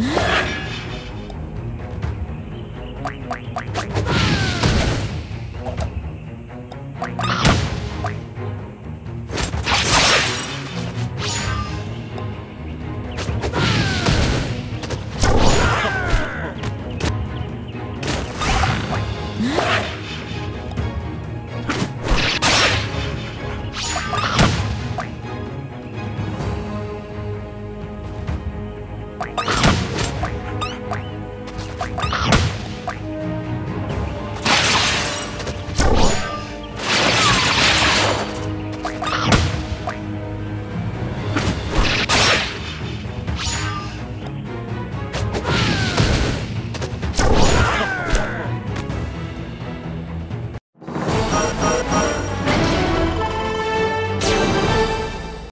Mm.